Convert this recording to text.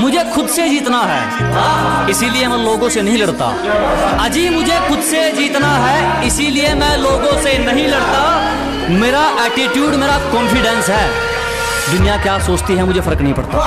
मुझे खुद से जीतना है। इसीलिए मैं लोगों से नहीं लड़ता। अजी, मुझे खुद से जीतना है, इसीलिए मैं लोगों से नहीं लड़ता। मेरा एटीट्यूड मेरा कॉन्फिडेंस है। दुनिया क्या सोचती है, मुझे फ़र्क नहीं पड़ता।